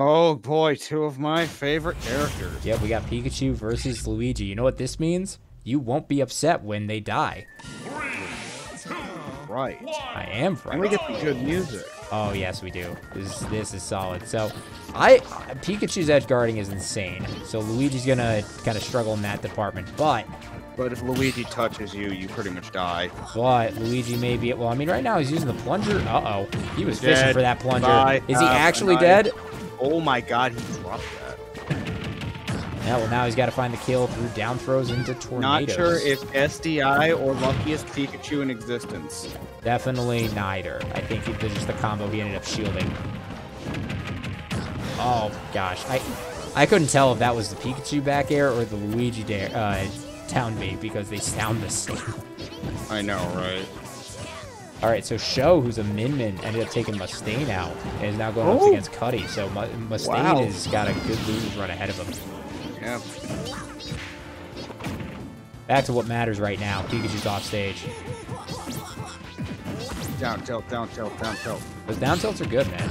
Oh boy, two of my favorite characters. Yep, we got Pikachu versus Luigi. You know what this means? You won't be upset when they die. Right. I am And friend. we get the good music. Oh yes, we do. This this is solid. So, I Pikachu's edge guarding is insane. So Luigi's gonna kind of struggle in that department, but But if Luigi touches you, you pretty much die. but Luigi may be. Well, I mean, right now he's using the plunger. Uh oh, he was fishing for that plunger. I is he have actually dead? Oh my god, he dropped that. Yeah. Well, now he's got to find the kill through down throws into tornadoes. Not sure if SDI or luckiest Pikachu in existence. Definitely neither. I think it was just the combo he ended up shielding. Oh gosh, I I couldn't tell if that was the Pikachu back air or the Luigi da- uh, town bait because they sound the same. I know, right? All right, so Show, who's a Min Min, ended up taking Mustaine out and is now going up Oh. against Cuddy. So Mu- Mustaine Wow. has got a good lose run ahead of him. Yeah. Back to what matters right now. Pikachu's off stage. Down tilt, down tilt, down tilt. Those down tilts are good, man.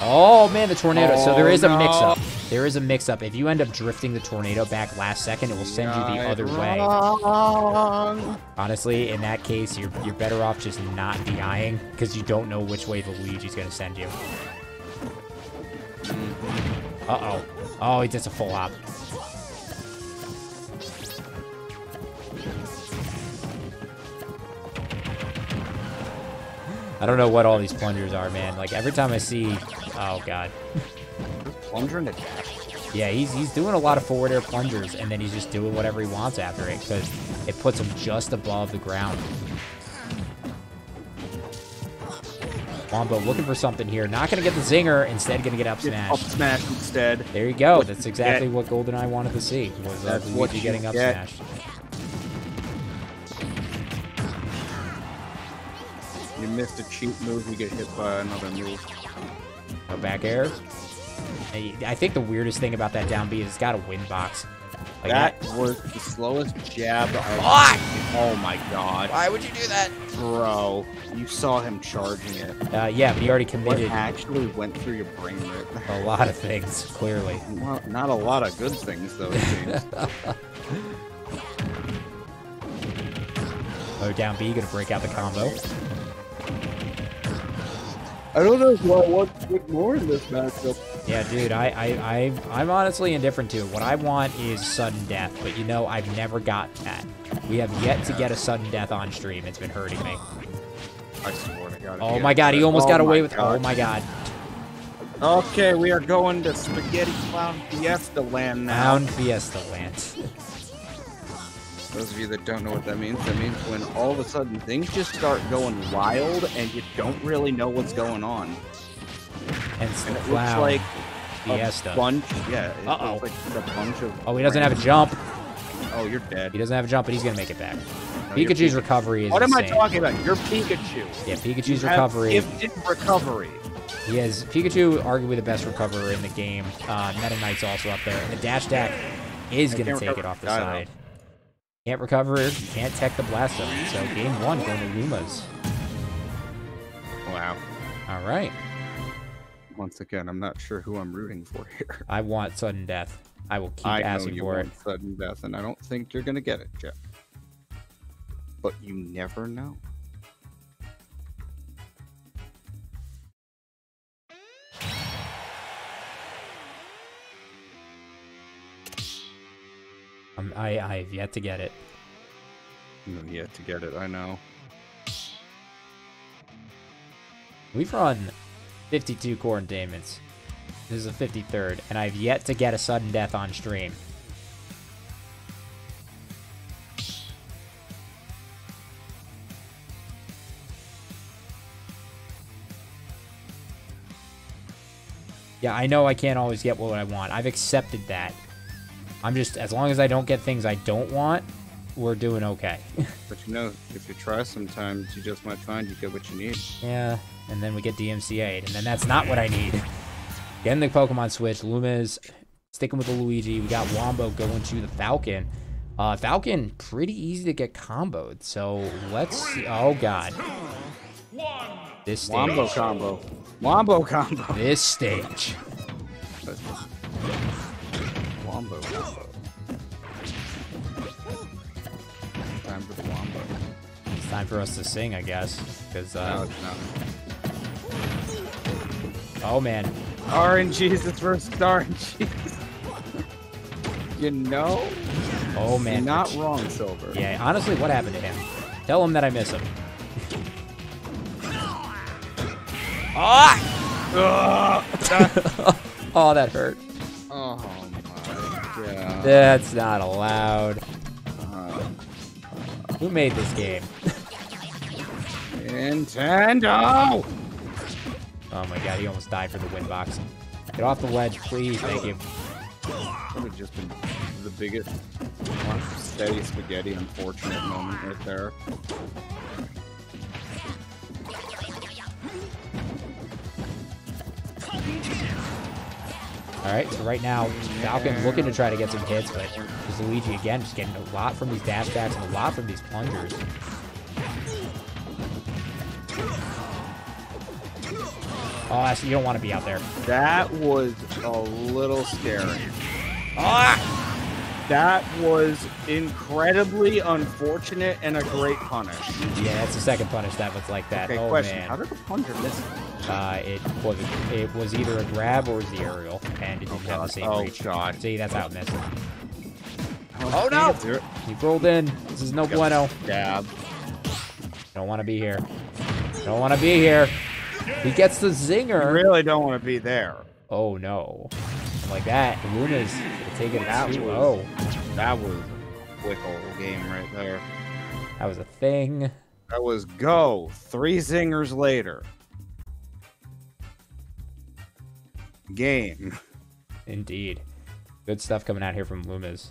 Oh man, the tornado. so there is Oh, is a mix-up. There is a mix-up. If you end up drifting the tornado back last second, it will send you the other way. Honestly, in that case, you're you're better off just not DIing because you don't know which way the Luigi's gonna send you. Uh oh. Oh, he does a full hop. I don't know what all these plungers are, man. Like every time I see, oh god, Plunger into dash. yeah, he's he's doing a lot of forward air plungers, and then he's just doing whatever he wants after it because it puts him just above the ground. Woombo looking for something here, not gonna get the zinger, instead gonna get up smash. Up smash instead. There you go. What That's exactly what GoldenEye wanted to see. Was uh, That's what Luigi you getting up get. smashed. You missed a cheap move, you get hit by another move. A back air. I think the weirdest thing about that down B is it's got a windbox. Like that was the slowest jab I've Oh my god. Why would you do that? Bro, you saw him charging it. Uh, yeah, but he already committed. What committed actually went through your brain right a lot of things, clearly. Well, not a lot of good things, though, it seems. Oh, down B, gonna break out the combo. I don't know who I want to get more in this matchup. Yeah, dude, I, I, I, I'm honestly indifferent to it. What I want is sudden death, but you know, I've never got that. We have yet to get a sudden death on stream. It's been hurting me. I swear to God. Oh my god, he almost Oh got away with. Oh god. Oh my god. Okay, we are going to Spaghetti Clown Fiesta Land now. Pound Fiesta Land. Those of you that don't know what that means, that means when all of a sudden things just start going wild and you don't really know what's going on. The And it looks like Fiesta. a bunch. Yeah, Uh-oh. like a bunch of. Oh, he doesn't have a jump. Oh, you're dead. He doesn't have a jump, but he's gonna make it back. No, Pikachu's Pikachu. recovery is What am I talking about? You're Pikachu. Yeah, Pikachu's You recovery. Gifted recovery. He has Pikachu, arguably the best recoverer in the game. Uh, Meta Knight's also up there, and the dash attack is I gonna take it off the side. Can't recover, can't tech the blast zone. So game one going to Lumaz. Wow. All right, Once again, I'm not sure who I'm rooting for here. I want sudden death. I will keep I know asking you for it. want sudden death, and I don't think you're gonna get it, Jeff. But you never know. Um, I I have yet to get it. Yet to get it. I know. We've run 52 Quarantainments. This is the 53rd, and I've yet to get a sudden death on stream. Yeah, I know I can't always get what I want. I've accepted that. I'm just, as long as I don't get things I don't want, we're doing okay. But you know, if you try sometimes, you just might find you get what you need. Yeah, and then we get DMCA'd, and then that's not what I need. Getting the Pokemon Switch, Lumaz sticking with the Luigi. We got Woombo going to the Falcon. Uh, Falcon, pretty easy to get comboed. So let's see. Oh, God. This stage. Wombo combo. Wombo combo. This stage. Wombo. Time for the Wombo. It's time for us to sing, I guess. Because, No, uh, it's not. oh man. RNG's the first RNG's. you know? Oh You're man. not wrong, Silver. Yeah, honestly, what happened to him? Tell him that I miss him. ah! oh, that hurt. That's not allowed. Uh, Who made this game? Nintendo! Oh my god, he almost died for the windbox. Get off the ledge, please. Thank you. Would have just been the biggest steady spaghetti unfortunate moment right there. All right, so right now, Falcon looking to try to get some hits, but just Luigi again just getting a lot from these dash attacks and a lot from these plungers. Oh, actually, you don't want to be out there. That was a little scary. Ah! That was incredibly unfortunate and a great punish. Yeah, that's the second punish that was like that. Okay, oh question. man. How did the plunger miss? Uh, it was it was either a grab or the aerial, and it didn't have the same Oh, reach. God. See, that's how it missed. Oh, no! Zero. He rolled in. This is no bueno. Dab. Don't want to be here. Don't want to be here. He gets the You zinger. really don't want to be there. Oh no! Like that, Lumaz taking it That Oh. That was old game right there. That was a thing. That was go. Three zingers later. Game. Indeed. Good stuff coming out here from Lumaz.